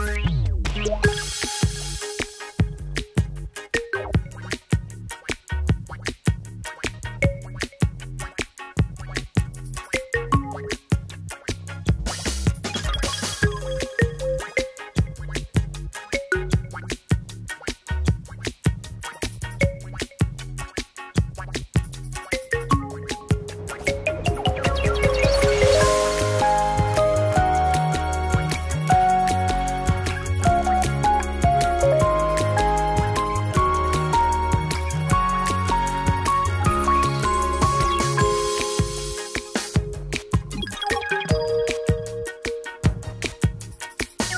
Música